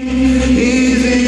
in